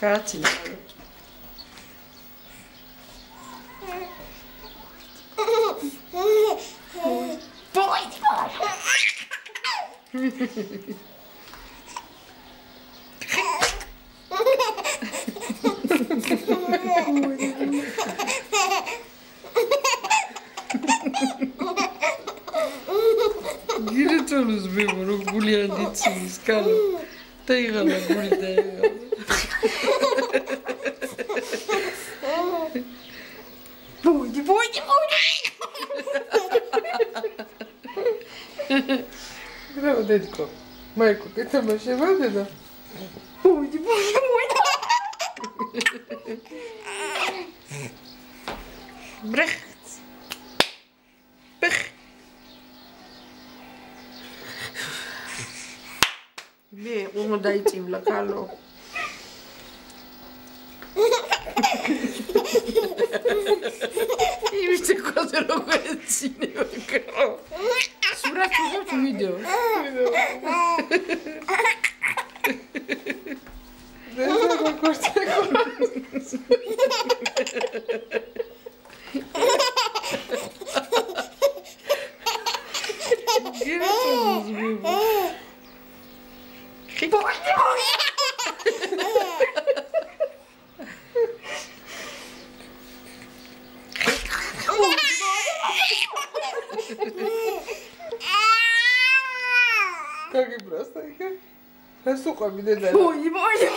რაც იყავი გირეთონოს მე რო გულიანიცის კალო და იღალა გული და იღალა Pude, de pude. de Dedico. Marco, que tá me chamando, não? Pude, pude, pude. Brecht. Me, um daí, Tim, lá, Carlos. lo cucine Suraffica fluido. Deja con corte Görüyorsunuz bu. Kıpırdı. Как и просто. Сука, меня дали. Ой, ебать.